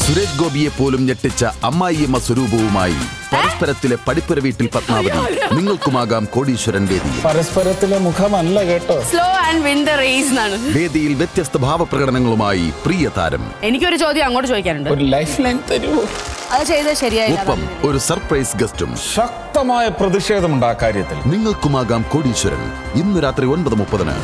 സുരേഷ് ഗോപിയെ പോലും ഞെട്ടിച്ച അമ്മായിയമ്മ സ്വരൂപവുമായി പരസ്പരത്തിലെ പടിപ്പുര വീട്ടിൽ പത്മാവതി. നിങ്ങൾക്കുമാകാം കോടീശ്വരൻ വേദി. പരസ്പരത്തിലെ മുഖമല്ല കേട്ടോ. Slow and win the race എന്നാണ് വേദിയിൽ വ്യത്യസ്ത ഭാവപ്രകടനങ്ങളുമായി പ്രിയ താരം. എനിക്കൊരു ചോദ്യം അങ്ങോട്ട് ചോദിക്കാനുണ്ട്. ഒരു ലൈഫ് ലൈൻ തരുമോ? അത് ചെയ്ത ശരിയായി ഒപ്പം ഒരു സർപ്രൈസ് ഗസ്റ്റും ശക്തമായ പ്രതിഷേധമുണ്ട് ആ കാര്യത്തിൽ. നിങ്ങൾക്കുമാകാം കോടീശ്വരൻ. ഇന്ന് രാത്രി ഒൻപത് മുപ്പതിന്